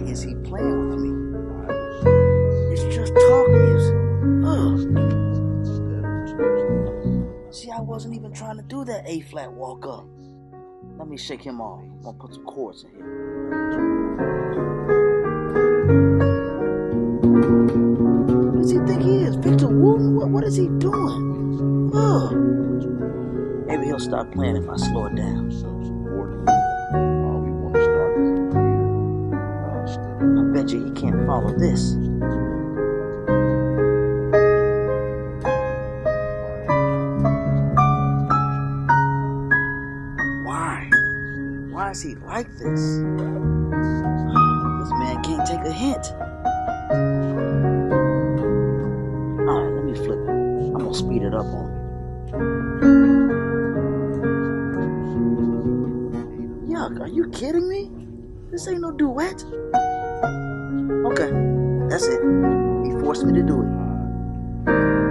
is he playing with me? It's just talk music. Ugh. See, I wasn't even trying to do that A flat walk up. Let me shake him off. I'm gonna put some chords in here. What does he think he is? Victor Wooten? What, what is he doing? Ugh. Maybe he'll stop playing if I slow it down. I bet you he can't follow this. Why? Why is he like this? This man can't take a hint. Alright, let me flip it. I'm gonna speed it up on you. Yuck, are you kidding me? This ain't no duet. That's it. He forced me to do it.